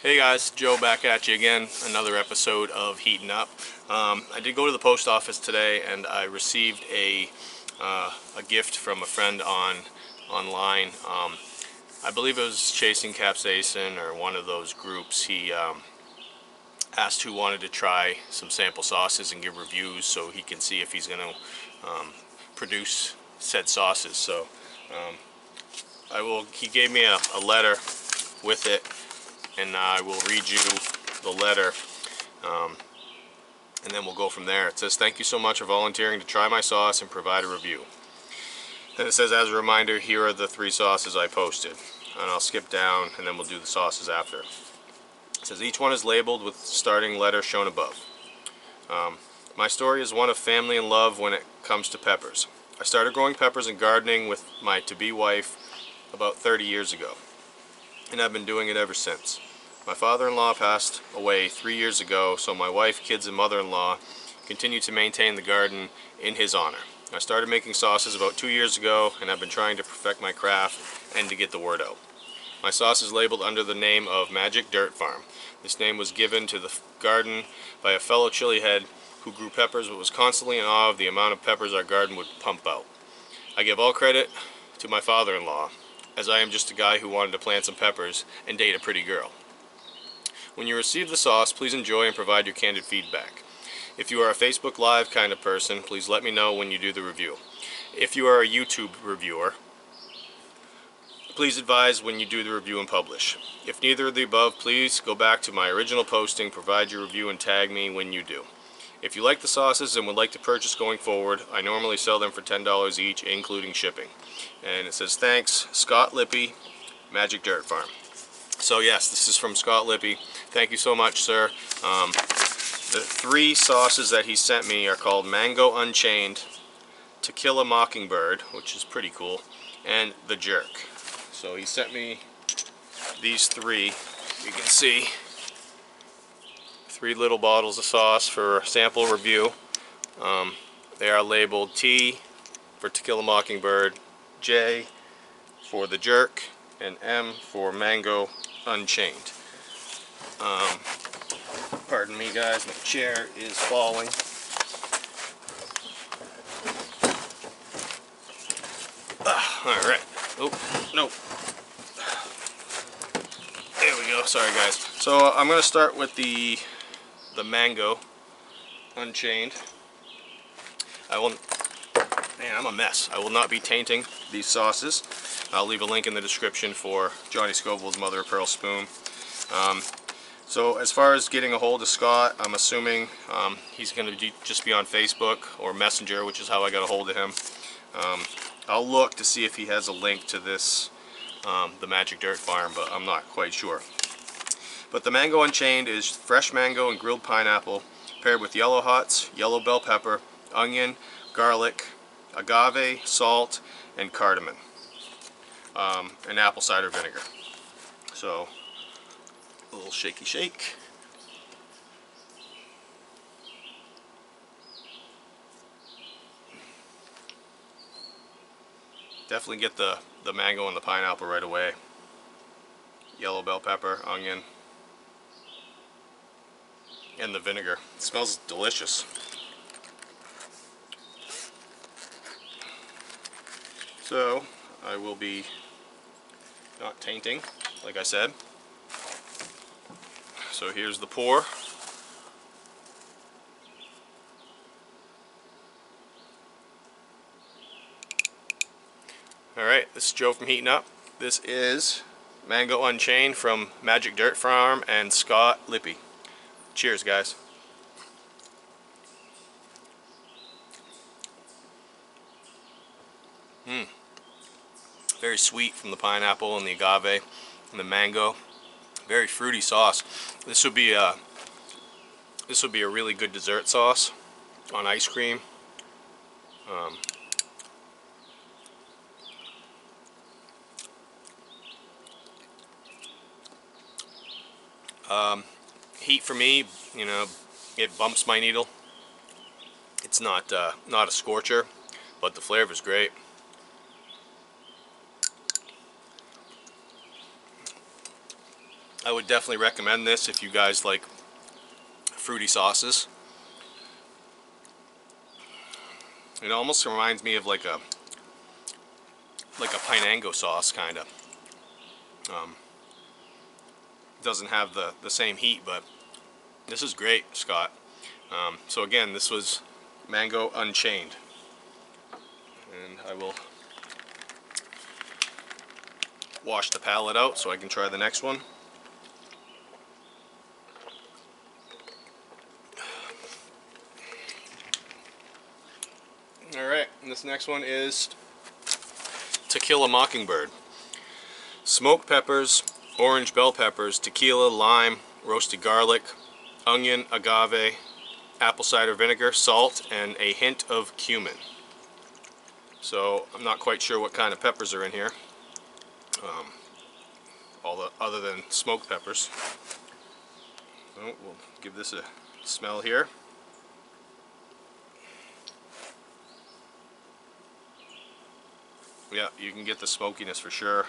Hey guys, Joe back at you again. Another episode of Heat N Up. Um, I did go to the post office today and I received a uh, a gift from a friend on online. Um, I believe it was Chasing Capsaicin or one of those groups. He um, asked who wanted to try some sample sauces and give reviews so he can see if he's going to um, produce said sauces. So um, I will. He gave me a, a letter with it and I will read you the letter um, and then we'll go from there. It says, thank you so much for volunteering to try my sauce and provide a review. Then it says, as a reminder, here are the three sauces I posted. And I'll skip down and then we'll do the sauces after. It says, each one is labeled with starting letter shown above. Um, my story is one of family and love when it comes to peppers. I started growing peppers and gardening with my to-be wife about 30 years ago. And I've been doing it ever since. My father-in-law passed away three years ago, so my wife, kids, and mother-in-law continue to maintain the garden in his honor. I started making sauces about two years ago, and I've been trying to perfect my craft and to get the word out. My sauce is labeled under the name of Magic Dirt Farm. This name was given to the garden by a fellow chili head who grew peppers but was constantly in awe of the amount of peppers our garden would pump out. I give all credit to my father-in-law, as I am just a guy who wanted to plant some peppers and date a pretty girl. When you receive the sauce, please enjoy and provide your candid feedback. If you are a Facebook Live kind of person, please let me know when you do the review. If you are a YouTube reviewer, please advise when you do the review and publish. If neither of the above, please go back to my original posting, provide your review, and tag me when you do. If you like the sauces and would like to purchase going forward, I normally sell them for $10 each, including shipping. And it says, thanks, Scott Lippy, Magic Dirt Farm. So yes, this is from Scott Lippy. Thank you so much, sir. Um, the three sauces that he sent me are called Mango Unchained, To Kill a Mockingbird, which is pretty cool, and The Jerk. So he sent me these three. You can see three little bottles of sauce for sample review. Um, they are labeled T for To Kill a Mockingbird, J for The Jerk, and M for Mango Unchained. Um, pardon me guys, my chair is falling. Ah, Alright. Oh, no. There we go. Sorry guys. So I'm going to start with the the mango unchained. I will Man, I'm a mess. I will not be tainting these sauces. I'll leave a link in the description for Johnny Scoville's Mother of Pearl Spoon. Um, so as far as getting a hold of Scott, I'm assuming um, he's going to just be on Facebook or Messenger, which is how I got a hold of him. Um, I'll look to see if he has a link to this, um, the Magic Dirt Farm, but I'm not quite sure. But the Mango Unchained is fresh mango and grilled pineapple paired with yellow hots, yellow bell pepper, onion, garlic, agave, salt, and cardamom, um, and apple cider vinegar. So, a little shaky shake. Definitely get the, the mango and the pineapple right away. Yellow bell pepper, onion, and the vinegar. It smells delicious. So I will be not tainting, like I said. So here's the pour. Alright, this is Joe from Heat N Up. This is Mango Unchained from Magic Dirt Farm and Scott Lippy. Cheers, guys. Mmm. Very sweet from the pineapple and the agave and the mango. Very fruity sauce. This would be a this would be a really good dessert sauce on ice cream. Um, um, heat for me, you know, it bumps my needle. It's not uh, not a scorcher, but the flavor is great. I would definitely recommend this if you guys like fruity sauces. It almost reminds me of like a like a pinango sauce kind of. Um, doesn't have the the same heat, but this is great, Scott. Um, so again, this was Mango Unchained, and I will wash the palate out so I can try the next one. Alright, this next one is To Kill a Mockingbird. Smoked peppers, orange bell peppers, tequila, lime, roasted garlic, onion, agave, apple cider vinegar, salt, and a hint of cumin. So I'm not quite sure what kind of peppers are in here, um, all the other than smoked peppers. We'll give this a smell here. Yeah, you can get the smokiness for sure.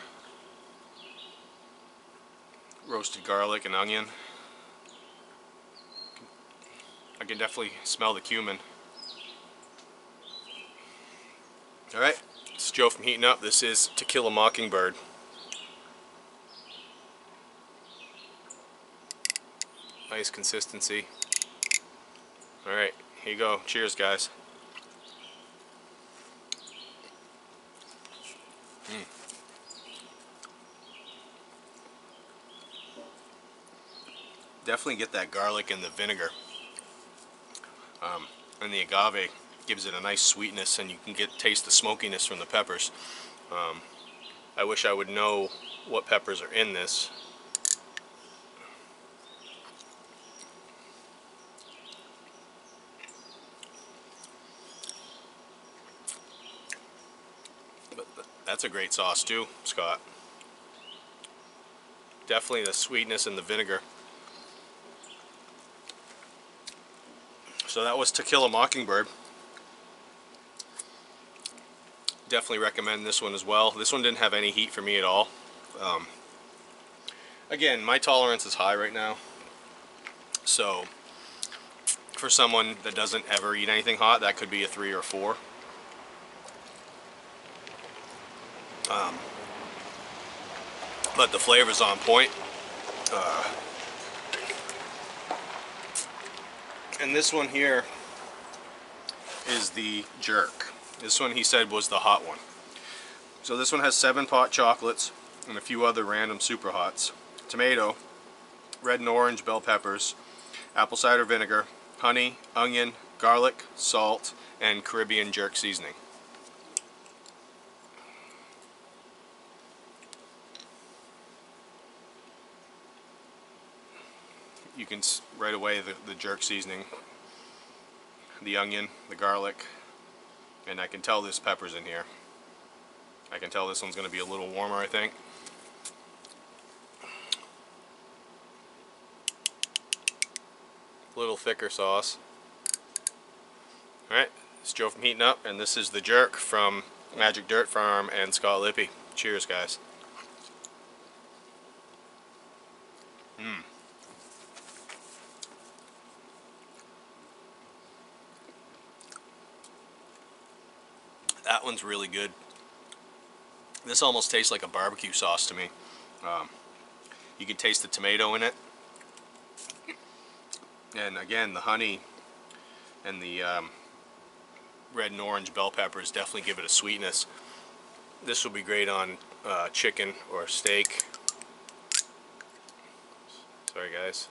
Roasted garlic and onion. I can definitely smell the cumin. Alright, it's Joe from Heat N Up. This is To Kill a Mockingbird. Nice consistency. Alright, here you go. Cheers, guys. Definitely get that garlic and the vinegar. Um, and the agave gives it a nice sweetness and you can get taste the smokiness from the peppers. Um, I wish I would know what peppers are in this. But that's a great sauce too, Scott. Definitely the sweetness and the vinegar. So that was To Kill a Mockingbird. Definitely recommend this one as well. This one didn't have any heat for me at all. Um, again, my tolerance is high right now. So for someone that doesn't ever eat anything hot, that could be a three or four. Um, but the flavor's on point. Uh, and this one here is the jerk. This one he said was the hot one. So this one has seven pot chocolates and a few other random super hots. Tomato, red and orange bell peppers, apple cider vinegar, honey, onion, garlic, salt, and Caribbean jerk seasoning. You can right away the, the jerk seasoning, the onion, the garlic, and I can tell this pepper's in here. I can tell this one's going to be a little warmer, I think. Little thicker sauce. Alright, it's Joe from Heat N Up, and this is the jerk from Magic Dirt Farm and Scott Lippy. Cheers, guys. Mmm. That one's really good. This almost tastes like a barbecue sauce to me. Um, you can taste the tomato in it. And again, the honey and the um, red and orange bell peppers definitely give it a sweetness. This will be great on uh, chicken or steak. Sorry guys.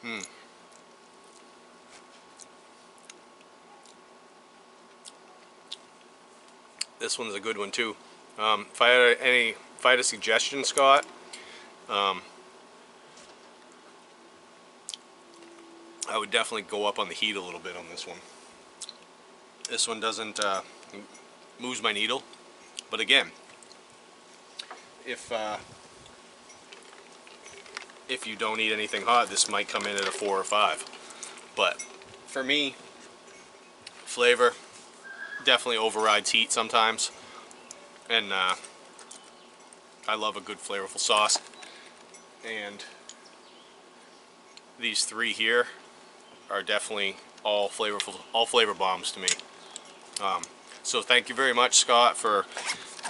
Hmm. This one's a good one too. Um, if I had any, if I had a suggestion, Scott, um, I would definitely go up on the heat a little bit on this one. This one doesn't uh, moves my needle, but again, if uh, if you don't eat anything hot, this might come in at a four or five. But for me, flavor, definitely overrides heat sometimes. And uh, I love a good flavorful sauce. And these three here are definitely all flavorful, all flavor bombs to me. Um, so thank you very much, Scott, for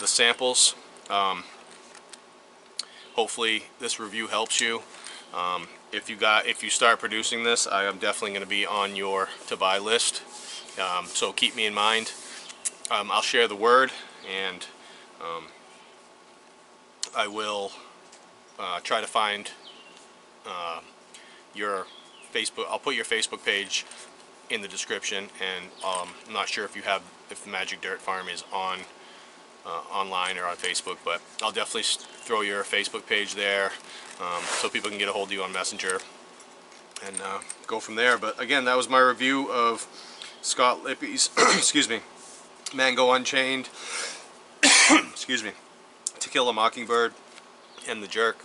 the samples. Um, hopefully this review helps you. Um, if you got, if you start producing this, I am definitely going to be on your to buy list. Um, so keep me in mind. Um, I'll share the word, and um, I will uh, try to find uh, your Facebook. I'll put your Facebook page in the description, and um, I'm not sure if you have if Magic Dirt Farm is on uh, online or on Facebook, but I'll definitely throw your Facebook page there um, so people can get a hold of you on Messenger and uh, go from there. But again, that was my review of Scott Lippy's, excuse me, Mango Unchained, excuse me, To Kill a Mockingbird, and The Jerk.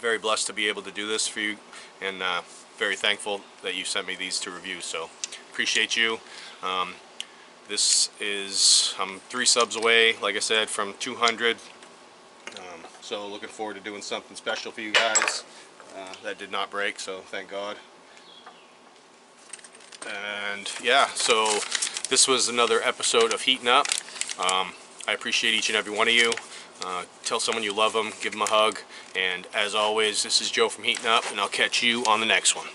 Very blessed to be able to do this for you, and uh, very thankful that you sent me these to review. So appreciate you. Um, this is I'm three subs away, like I said, from 200. Um, so looking forward to doing something special for you guys. Uh, that did not break, so thank God. And yeah, so this was another episode of Heat N Up. Um, I appreciate each and every one of you. Uh, tell someone you love them, give them a hug. And as always, this is Joe from Heat N Up, and I'll catch you on the next one.